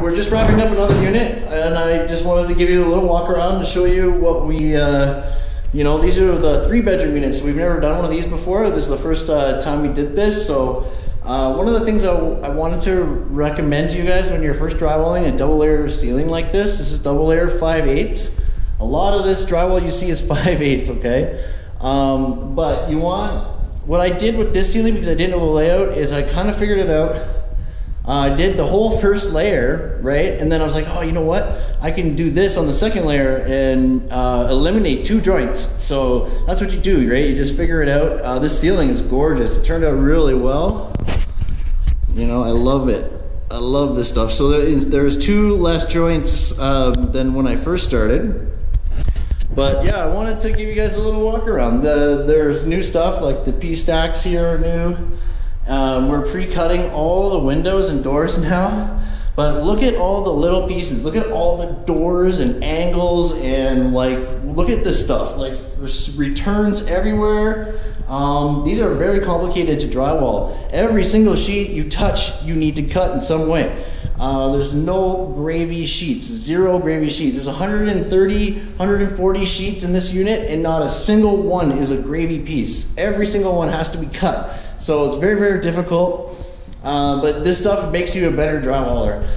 we're just wrapping up another unit, and I just wanted to give you a little walk around to show you what we, uh, you know, these are the three bedroom units. We've never done one of these before. This is the first uh, time we did this, so uh, one of the things I, I wanted to recommend to you guys when you're first drywalling a double layer ceiling like this, this is double layer 5 8 A lot of this drywall you see is 5 8 okay? Um, but you want, what I did with this ceiling because I didn't know the layout is I kind of figured it out uh, did the whole first layer, right? And then I was like, oh, you know what? I can do this on the second layer and uh, eliminate two joints. So that's what you do, right? You just figure it out. Uh, this ceiling is gorgeous. It turned out really well. You know, I love it. I love this stuff. So there, there's two less joints um, than when I first started. But yeah, I wanted to give you guys a little walk around. The, there's new stuff like the P stacks here are new. Um, we're pre-cutting all the windows and doors now. But look at all the little pieces. Look at all the doors and angles and like, look at this stuff. Like there's returns everywhere. Um, these are very complicated to drywall. Every single sheet you touch, you need to cut in some way. Uh, there's no gravy sheets, zero gravy sheets. There's 130, 140 sheets in this unit, and not a single one is a gravy piece. Every single one has to be cut. So it's very, very difficult. Uh, but this stuff makes you a better drywaller.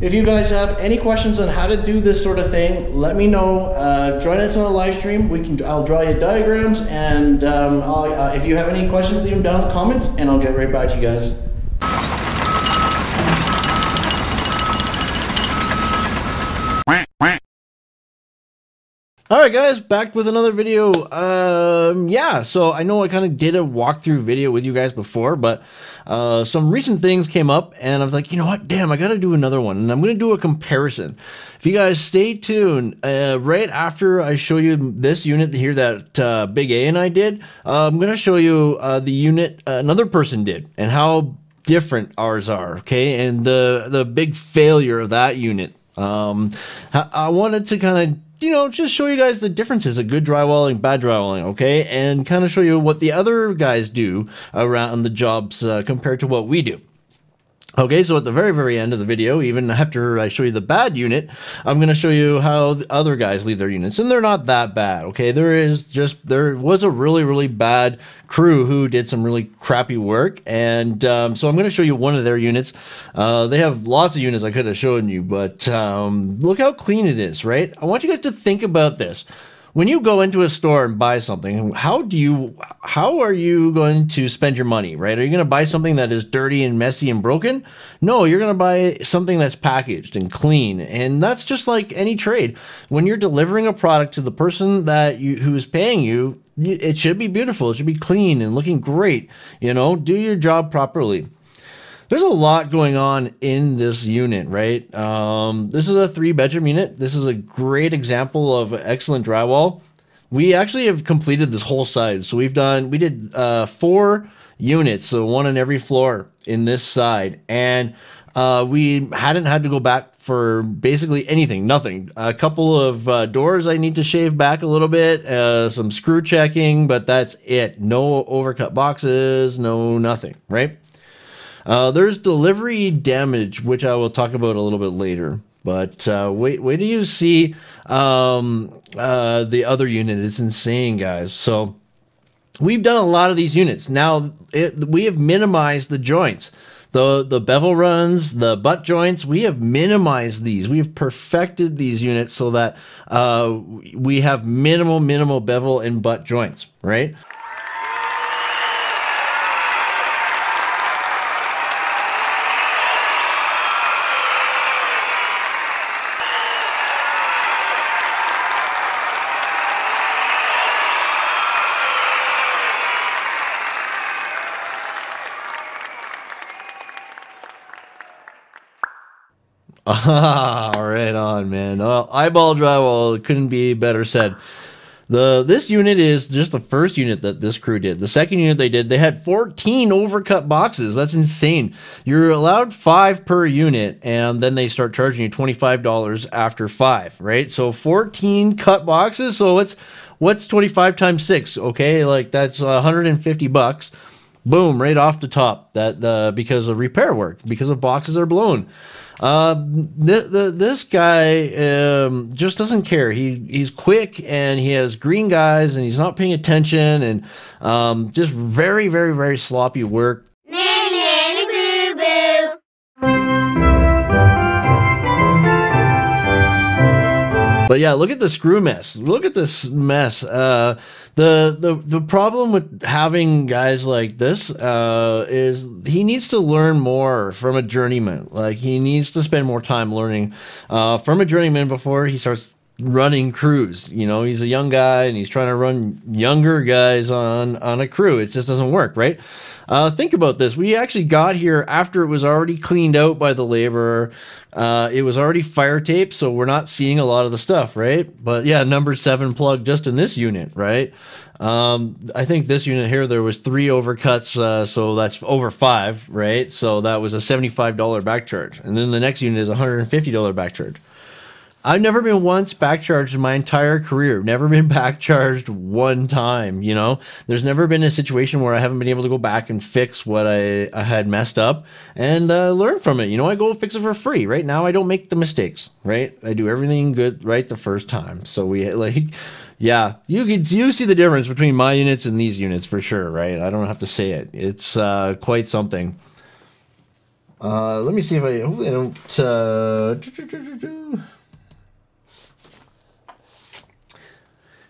If you guys have any questions on how to do this sort of thing, let me know. Uh, join us on a live stream. We can. I'll draw you diagrams, and um, uh, if you have any questions, leave them down in the comments, and I'll get right back to you guys. Alright guys, back with another video. Um, yeah, so I know I kind of did a walkthrough video with you guys before, but uh, some recent things came up and I was like, you know what, damn, I gotta do another one. And I'm gonna do a comparison. If you guys stay tuned, uh, right after I show you this unit here that uh, Big A and I did, uh, I'm gonna show you uh, the unit another person did and how different ours are, okay? And the, the big failure of that unit. Um, I wanted to kind of you know, just show you guys the differences of good drywalling, bad drywalling, okay? And kind of show you what the other guys do around the jobs uh, compared to what we do. Okay, so at the very, very end of the video, even after I show you the bad unit, I'm going to show you how the other guys leave their units. And they're not that bad, okay? There is just, there was a really, really bad crew who did some really crappy work. And um, so I'm going to show you one of their units. Uh, they have lots of units I could have shown you, but um, look how clean it is, right? I want you guys to think about this when you go into a store and buy something, how do you how are you going to spend your money, right? Are you going to buy something that is dirty and messy and broken? No, you're going to buy something that's packaged and clean. And that's just like any trade. When you're delivering a product to the person that you who's paying you, it should be beautiful. It should be clean and looking great. You know, do your job properly there's a lot going on in this unit, right? Um, this is a three bedroom unit. This is a great example of excellent drywall. We actually have completed this whole side. So we've done, we did uh, four units, so one on every floor in this side. And uh, we hadn't had to go back for basically anything, nothing. A couple of uh, doors I need to shave back a little bit, uh, some screw checking, but that's it. No overcut boxes, no nothing, right? Uh, there's delivery damage, which I will talk about a little bit later. But uh, wait, wait till you see um, uh, the other unit. It's insane, guys. So we've done a lot of these units. Now it, we have minimized the joints. The, the bevel runs, the butt joints, we have minimized these. We've perfected these units so that uh, we have minimal, minimal bevel and butt joints, right? Ah, right on, man. Well, eyeball drywall couldn't be better said. The this unit is just the first unit that this crew did. The second unit they did, they had 14 overcut boxes. That's insane. You're allowed five per unit, and then they start charging you $25 after five, right? So 14 cut boxes. So what's what's 25 times six? Okay, like that's 150 bucks. Boom, right off the top. That uh, because of repair work, because of boxes are blown. Uh, the, the, this guy um, just doesn't care. He he's quick and he has green guys and he's not paying attention and um, just very very very sloppy work. But yeah, look at the screw mess. Look at this mess. Uh, the the the problem with having guys like this uh, is he needs to learn more from a journeyman. Like he needs to spend more time learning uh, from a journeyman before he starts running crews. You know, he's a young guy and he's trying to run younger guys on on a crew. It just doesn't work, right? Uh, think about this. We actually got here after it was already cleaned out by the laborer. Uh, it was already fire taped, so we're not seeing a lot of the stuff, right? But yeah, number seven plug just in this unit, right? Um, I think this unit here there was three overcuts, uh, so that's over five, right? So that was a seventy-five dollar back charge, and then the next unit is a hundred and fifty dollar back charge. I've never been once back charged in my entire career. Never been back charged one time. You know, there's never been a situation where I haven't been able to go back and fix what I, I had messed up and uh, learn from it. You know, I go fix it for free. Right now, I don't make the mistakes. Right, I do everything good right the first time. So we like, yeah, you can you see the difference between my units and these units for sure. Right, I don't have to say it. It's uh, quite something. Uh, let me see if I hopefully I don't.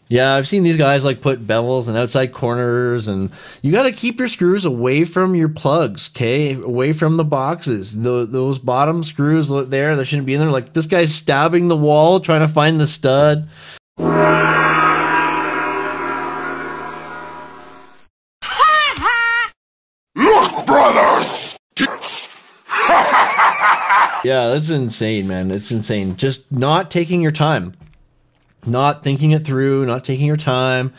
Yeah, I've seen these guys like put bevels and outside corners, and you got to keep your screws away from your plugs, okay? Away from the boxes. The, those bottom screws there that shouldn't be in there. Like this guy's stabbing the wall trying to find the stud. Look, brothers! Yeah, that's insane, man. It's insane. Just not taking your time, not thinking it through, not taking your time.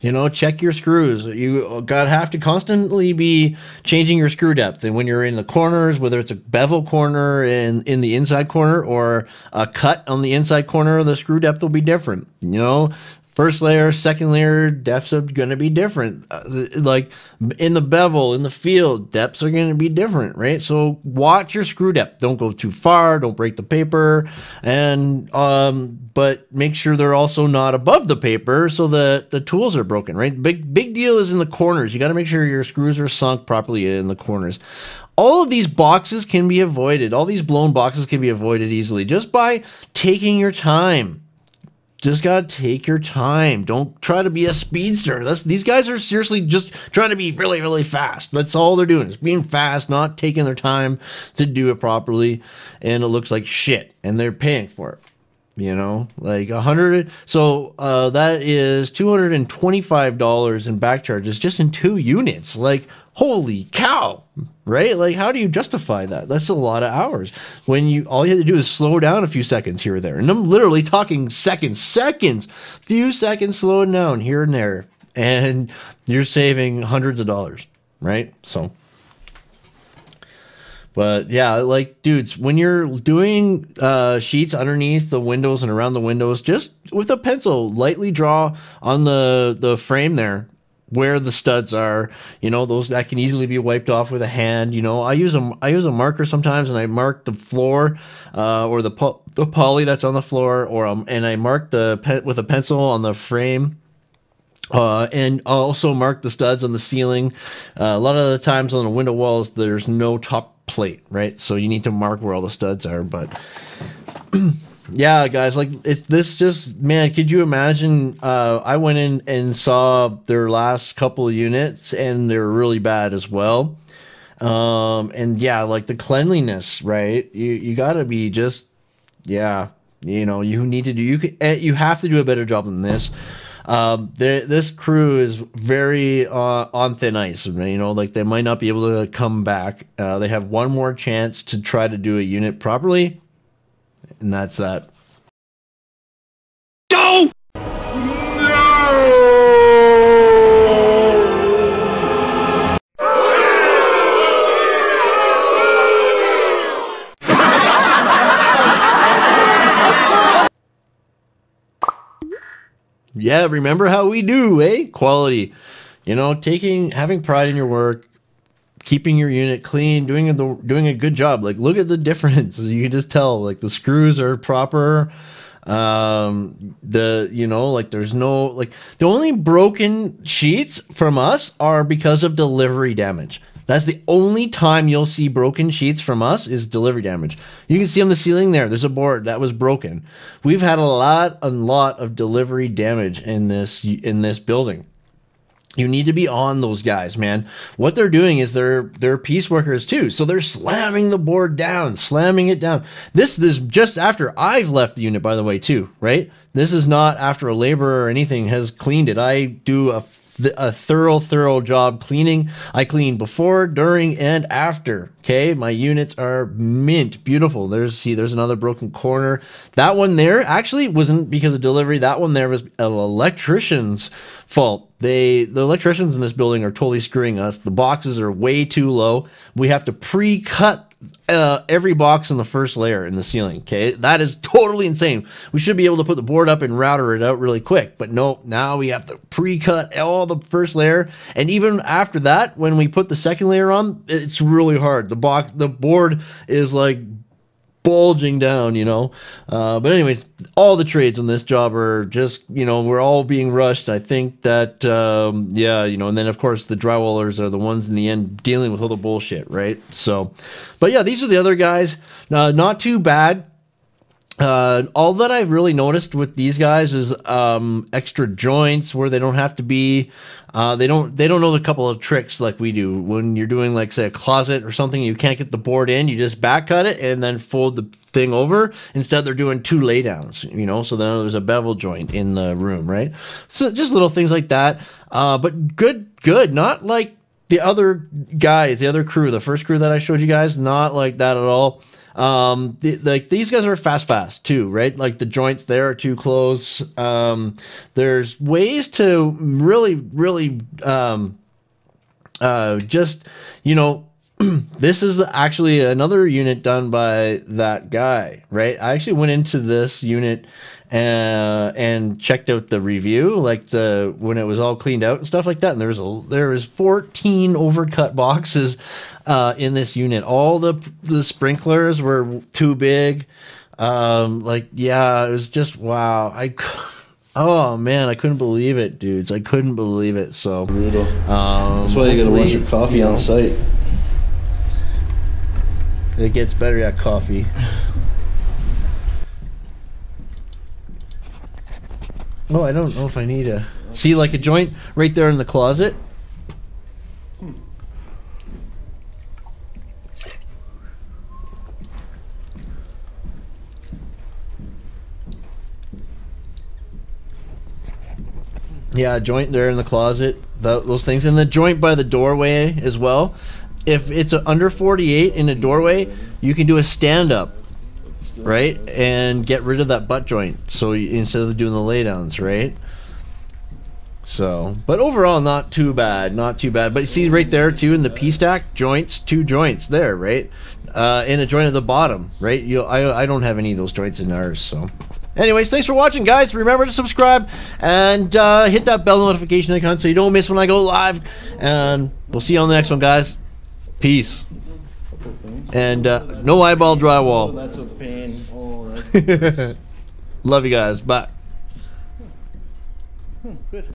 You know, check your screws. You got have to constantly be changing your screw depth. And when you're in the corners, whether it's a bevel corner in in the inside corner or a cut on the inside corner, the screw depth will be different. You know, first layer, second layer depths are going to be different. Uh, like in the bevel, in the field, depths are going to be different, right? So watch your screw depth. Don't go too far. Don't break the paper, and um, but make sure they're also not above the paper so that the tools are broken, right? Big big deal is in the corners. You got to make sure your screws are sunk properly in the corners. All of these boxes can be avoided. All these blown boxes can be avoided easily just by taking your time just gotta take your time. Don't try to be a speedster. That's these guys are seriously just trying to be really, really fast. That's all they're doing is being fast, not taking their time to do it properly, and it looks like shit. And they're paying for it. You know, like a hundred. So uh, that is two hundred and twenty-five dollars in back charges just in two units. Like holy cow right? Like how do you justify that? That's a lot of hours. When you all you have to do is slow down a few seconds here or there. And i'm literally talking seconds seconds few seconds slowing down here and there. And you're saving hundreds of dollars right? So. But yeah, like dudes, when you're doing uh, sheets underneath the windows and around the windows, just with a pencil, lightly draw on the the frame there where the studs are. You know, those that can easily be wiped off with a hand. You know, I use a I use a marker sometimes, and I mark the floor uh, or the po- the poly that's on the floor, or um, and I mark the pen with a pencil on the frame. Uh, and also mark the studs on the ceiling. Uh, a lot of the times on the window walls, there's no top plate, right? So you need to mark where all the studs are. But yeah, guys, like it's this just man. Could you imagine? Uh, I went in and saw their last couple of units, and they're really bad as well. Um, and yeah, like the cleanliness, right? You you gotta be just yeah. You know, you need to do you can, eh, you have to do a better job than this. Um, this crew is very uh, on thin ice. You know, like they might not be able to come back. Uh, they have one more chance to try to do a unit properly, and that's that. Go! Yeah, remember how we do, eh? Quality. You know, taking having pride in your work, keeping your unit clean, doing a, doing a good job. Like look at the difference. You can just tell like the screws are proper. Um the you know like there's no like the only broken sheets from us are because of delivery damage. That's the only time you'll see broken sheets from us is delivery damage. You can see on the ceiling there there's a board that was broken. We've had a lot a lot of delivery damage in this in this building you need to be on those guys, man. What they're doing is they're they're piece workers too. So they're slamming the board down, slamming it down. This is just after I've left the unit, by the way, too, right? This is not after a laborer or anything has cleaned it. I do a th- a thorough, thorough job cleaning. I clean before, during, and after. Okay, my units are mint, beautiful. There's see, there's another broken corner. That one there actually wasn't because of delivery. That one there was an electrician's fault. They the electricians in this building are totally screwing us. The boxes are way too low. We have to pre-cut uh, every box in the first layer in the ceiling. Okay, that is totally insane. We should be able to put the board up and router it out really quick, but no. Now we have to pre-cut all the first layer, and even after that, when we put the second layer on, it's really hard. The box, the board is like bulging down, you know. Uh, but anyways, all the trades on this job are just, you know, we're all being rushed. I think that, um, yeah, you know, and then of course the drywallers are the ones in the end dealing with all the bullshit, right? So, but yeah, these are the other guys. Uh, not too bad. Uh, all that I've really noticed with these guys is um, extra joints where they don't have to be. Uh, they don't they don't know the couple of tricks like we do when you're doing like say a closet or something. You can't get the board in. You just back cut it and then fold the thing over. Instead, they're doing two laydowns. You know, so then there's a bevel joint in the room, right? So just little things like that. Uh, but good, good. Not like the other guys, the other crew, the first crew that I showed you guys. Not like that at all. Um, the, like these guys are fast, fast too, right? Like the joints there are too close. Um, there's ways to really, really, um, uh, just you know, this is actually another unit done by that guy, right? I actually went into this unit uh, and checked out the review, like the when it was all cleaned out and stuff like that. And there was a there was 14 overcut boxes uh, in this unit. All the the sprinklers were too big. Um, like yeah, it was just wow. I. Oh man, I couldn't believe it, dudes. I couldn't believe it. So, Brutal. um, That's why you gotta watch your coffee you on site. It gets better at coffee. Oh, I don't know if I need a. See, like a joint right there in the closet. Yeah, a joint there in the closet. tho- those things, and the joint by the doorway as well. If it's a under 48 in a doorway, you can do a stand up, right, and get rid of that butt joint. So instead of doing the laydowns, right. So, but overall, not too bad, not too bad. But you see right there too in the P stack joints, two joints there, right, uh, a joint at the bottom, right. You, I, I don't have any of those joints in ours, so. Anyways, thanks for watching, guys. Remember to subscribe and uh, hit that bell notification icon so you don't miss when I go live. And we'll see you on the next one, guys. Peace. And uh, no eyeball Oh, drywall. that's a pain. Oh, that's Love you guys. Bye. good.